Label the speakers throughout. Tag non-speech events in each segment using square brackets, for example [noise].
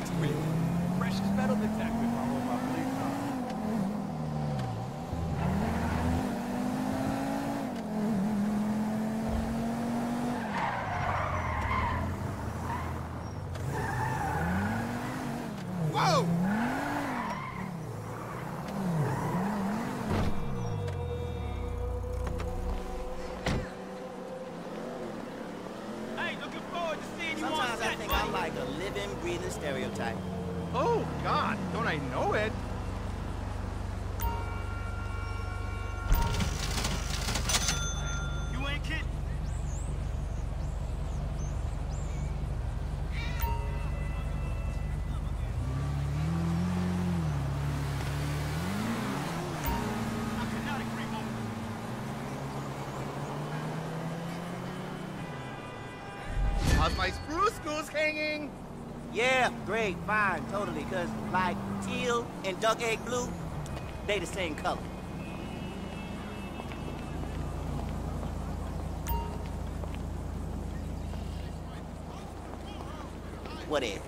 Speaker 1: next week. Precious metal detector. Follow my police car.
Speaker 2: Whoa!
Speaker 1: Hey, looking forward to seeing you on
Speaker 3: Sometimes I
Speaker 1: set,
Speaker 3: think
Speaker 1: buddy.
Speaker 3: I'm like a living, breathing stereotype.
Speaker 2: Oh, God, don't I know it?
Speaker 1: You ain't kidding.
Speaker 2: How's my spruce goose hanging?
Speaker 3: Yeah, great, fine, totally, cause like teal and duck egg blue, they the same color. What is?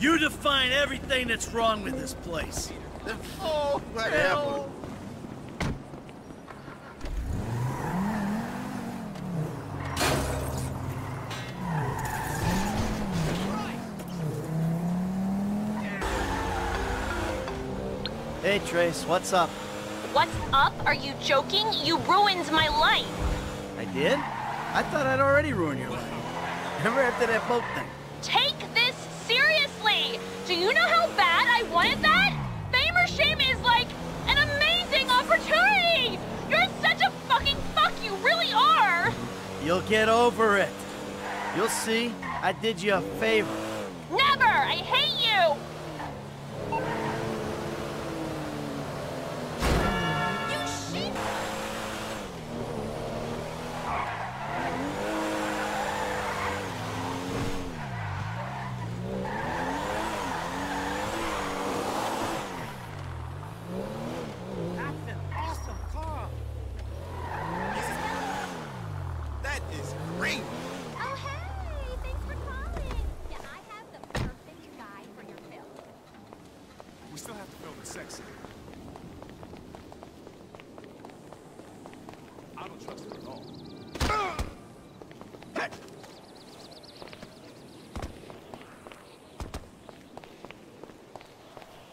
Speaker 4: You define everything that's wrong with this place. [laughs]
Speaker 2: Oh, whatever.
Speaker 4: Hey, Trace, what's up?
Speaker 5: What's up? Are you joking? You ruined my life.
Speaker 4: I did? I thought I'd already ruined your life. Remember after that boat thing?
Speaker 5: Take this seriously. Do you know how bad I wanted that? Fame or shame is like an amazing opportunity. You're such a fucking fuck. You really are.
Speaker 4: You'll get over it. You'll see. I did you a favor.
Speaker 5: Never. I hate you. You shit.
Speaker 1: That's an awesome car.
Speaker 2: That is great.
Speaker 6: Oh, hey! Thanks for calling. Yeah, I have the perfect guy for your film.
Speaker 1: We still have to film the sex scene. I don't trust her at all.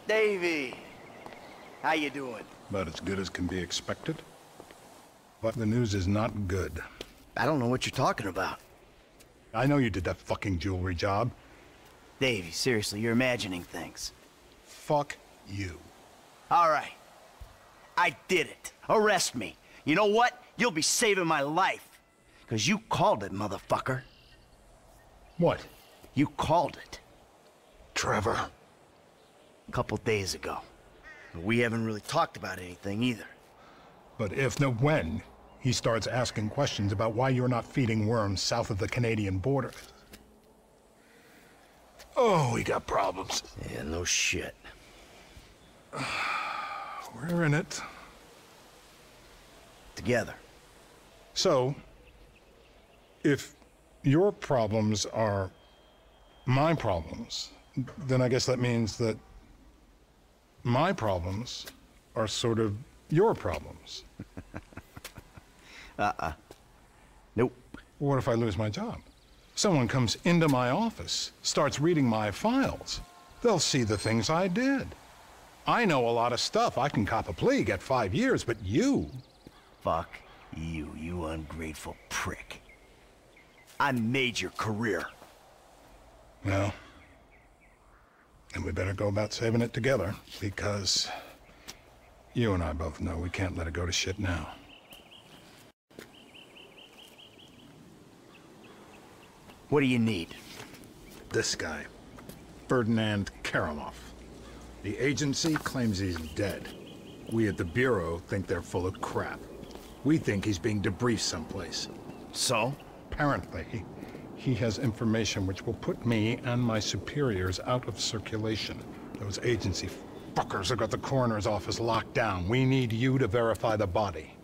Speaker 4: Davey, how you doing?
Speaker 7: About as good as can be expected. But the news is not good.
Speaker 4: I don't know what you're talking about.
Speaker 7: I know you did that fucking jewelry job.
Speaker 4: Davy, seriously, you're imagining things.
Speaker 7: Fuck you.
Speaker 4: All right. I did it. Arrest me. You know what? You'll be saving my life. Because you called it, motherfucker.
Speaker 7: What?
Speaker 4: You called it.
Speaker 7: Trevor.
Speaker 4: A couple days ago. We haven't really talked about anything either.
Speaker 7: But if, no when, he starts asking questions about why you're not feeding worms south of the Canadian border. Oh, we got problems.
Speaker 4: Yeah, no shit. [sighs]
Speaker 7: We're in it.
Speaker 4: Together.
Speaker 7: So, if your problems are my problems, then I guess that means that my problems are sort of your problems. [laughs] Uh.
Speaker 4: Nope.
Speaker 7: What if I lose my job? Someone comes into my office, starts reading my files. They'll see the things I did. I know a lot of stuff. I can cop a plea, get five years, but you,
Speaker 4: Fuck you, you ungrateful prick. I made your career.
Speaker 7: well, then we better go about saving it together, because you and I both know we can't let it go to shit now.
Speaker 4: What do you need?
Speaker 7: This guy, Ferdinand Kerimov. The agency claims he's dead. We at the Bureau think they're full of crap. We think he's being debriefed someplace.
Speaker 4: So?
Speaker 7: Apparently, he has information which will put me and my superiors out of circulation. Those agency fuckers have got the coroner's office locked down. We need you to verify the body.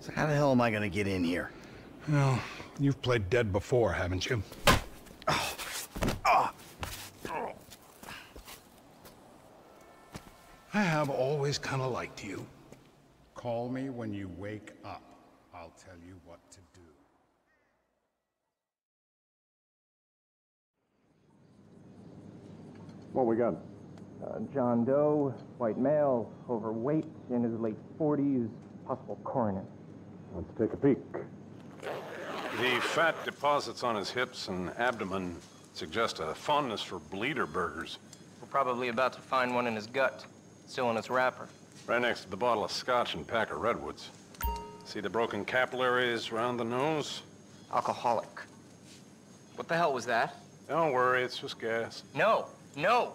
Speaker 4: So how the hell am I gonna get in here?
Speaker 7: Well, you've played dead before, haven't you? I have always kind of liked you. Call me when you wake up. I'll tell you what to do.
Speaker 8: What we got?
Speaker 9: Uh, John Doe, white male, overweight, in his late 40s, possible coroner.
Speaker 8: Let's take a peek.
Speaker 10: The fat deposits on his hips and abdomen suggest a fondness for bleeder burgers.
Speaker 9: We're probably about to find one in his gut, still in its wrapper.
Speaker 10: Right next to the bottle of scotch and pack of redwoods. See the broken capillaries around the nose?
Speaker 9: Alcoholic. What the hell was that?
Speaker 10: Don't worry, it's just gas.
Speaker 9: No, no.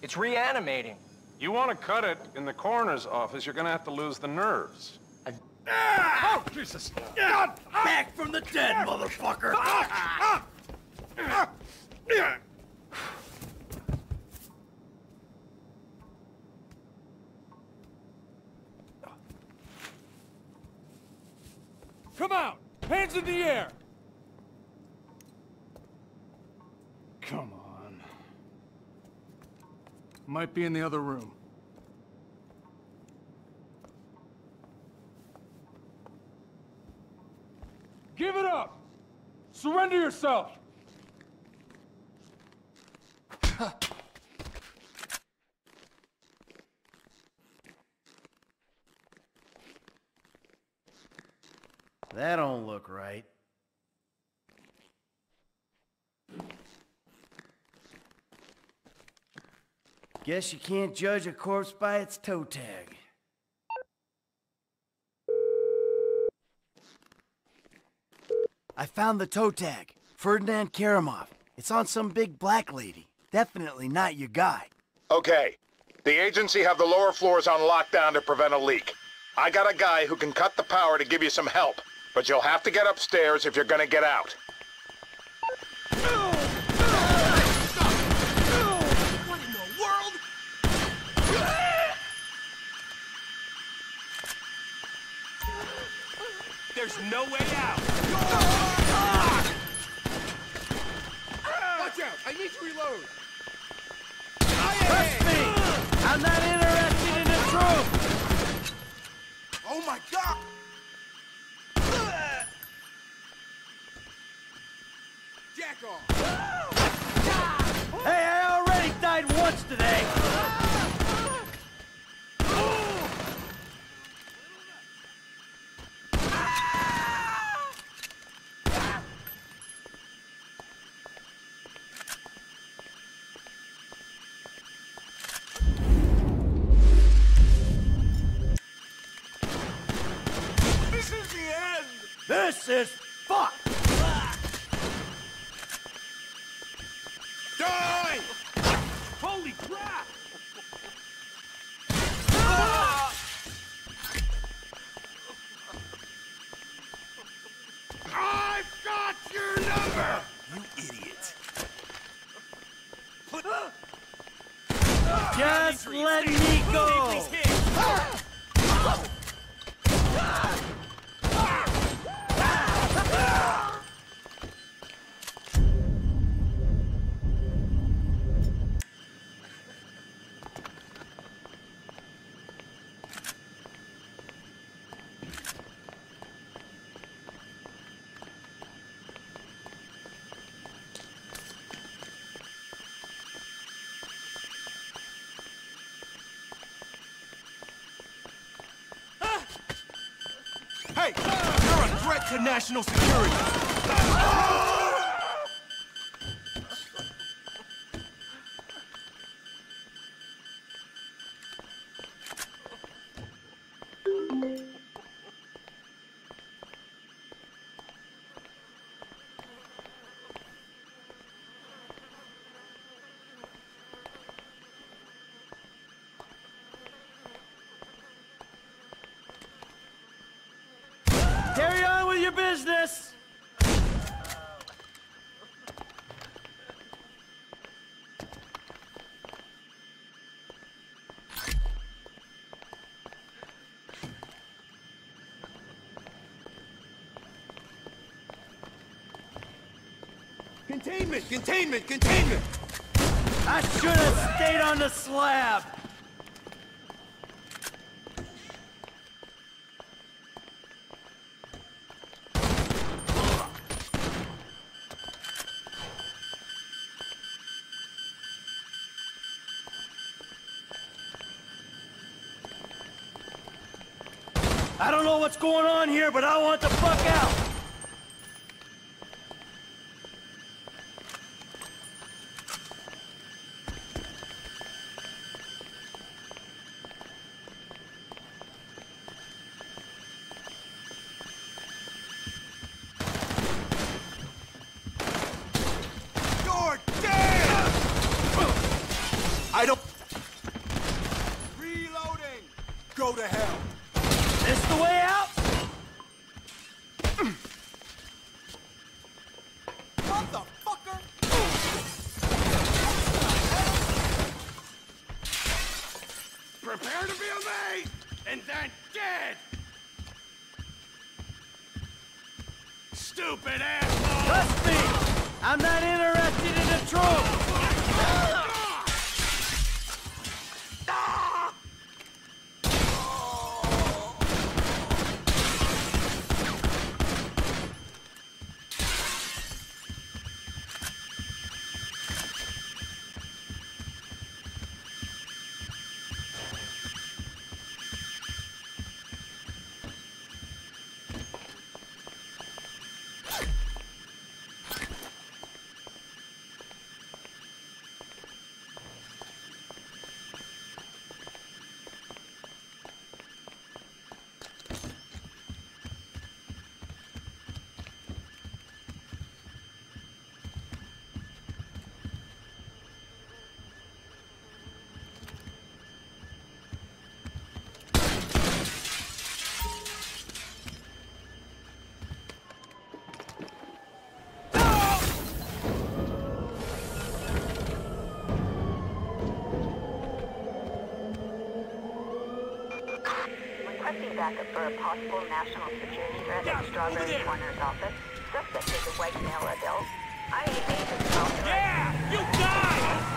Speaker 9: It's reanimating.
Speaker 10: You want to cut it in the coroner's office, you're gonna have to lose the nerves.
Speaker 4: Oh, Jesus! Back from the dead, ah. motherfucker!
Speaker 1: Come out! Hands in the air!
Speaker 10: Come on. Might be in the other room.
Speaker 1: Give it up! Surrender yourself!
Speaker 4: That don't look right. Guess you can't judge a corpse by its toe tag. I found the toe tag. Ferdinand Kerimov. It's on some big black lady. Definitely not your guy.
Speaker 7: Okay. The agency have the lower floors on lockdown to prevent a leak. I got a guy who can cut the power to give you some help, but you'll have to get upstairs if you're gonna get out.
Speaker 2: What in the world?
Speaker 1: There's no way out!
Speaker 2: Watch out! I need to reload!
Speaker 4: Trust me! I'm not interested in the truth!
Speaker 2: Oh my god! Jack off!
Speaker 4: Hey, I already died once today!
Speaker 2: This is the end!
Speaker 4: This is You idiot. Just let me go!
Speaker 1: Hey! You're a threat to national security!
Speaker 4: Your business!
Speaker 1: Containment! Containment! Containment!
Speaker 4: I should have stayed on the slab! I don't know what's going on here, but I want the fuck out!
Speaker 1: Prepare to be amazed and then dead! Stupid asshole!
Speaker 4: Trust me! I'm not interested in the truth!
Speaker 11: Backup for a possible national security threat at Strawberry Coroner's office. Suspect is a white male adult. I agents authorized.
Speaker 1: Yeah! You die!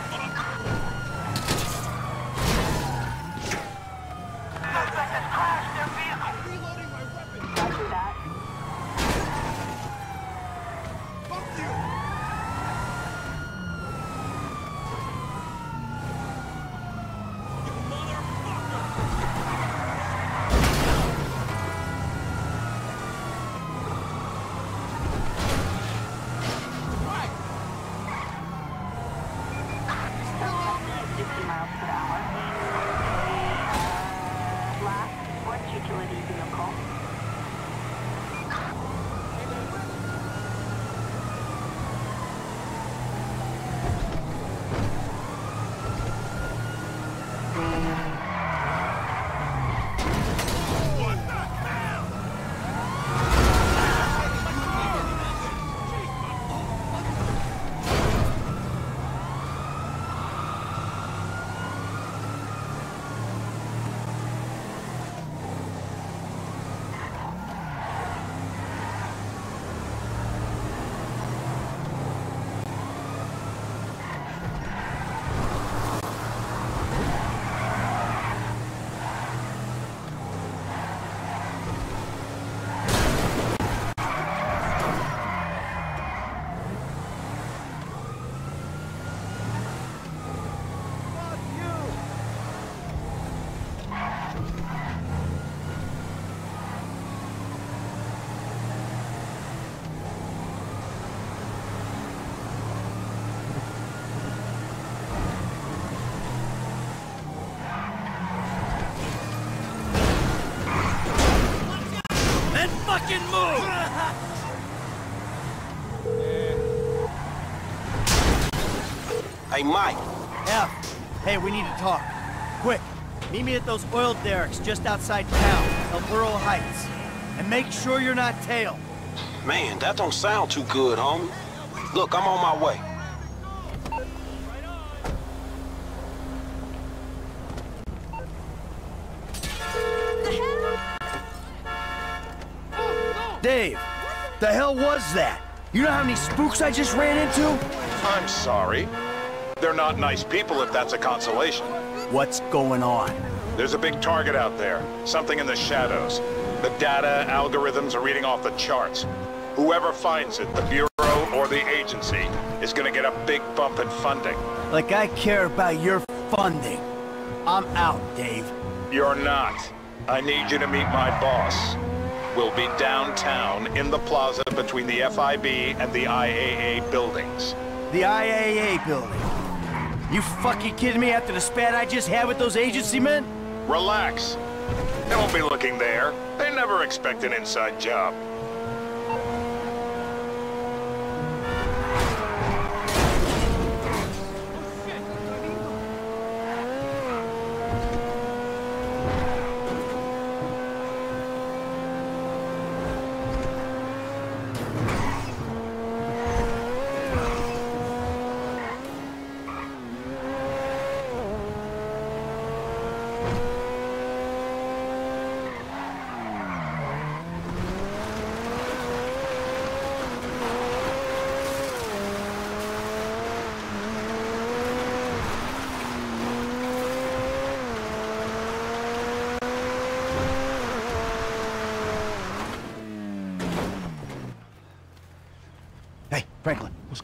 Speaker 4: Me at those oil derricks just outside town, El Burro Heights. And make sure you're not tailed.
Speaker 12: Man, that don't sound too good, homie. Look, I'm on my way.
Speaker 4: Dave, the hell was that? You know how many spooks I just ran into?
Speaker 7: I'm sorry. They're not nice people if that's a consolation.
Speaker 4: What's going on?
Speaker 7: There's a big target out there. Something in the shadows. The data algorithms are reading off the charts. Whoever finds it, the Bureau or the agency, is gonna get a big bump in funding.
Speaker 4: Like I care about your funding. I'm out, Dave.
Speaker 7: You're not. I need you to meet my boss. We'll be downtown in the plaza between the FIB and the IAA buildings.
Speaker 4: The IAA building. You fucking kidding me after the spat I just had with those agency men?
Speaker 7: Relax. They won't be looking there. They never expect an inside job.
Speaker 4: Hey, Franklin,
Speaker 12: What's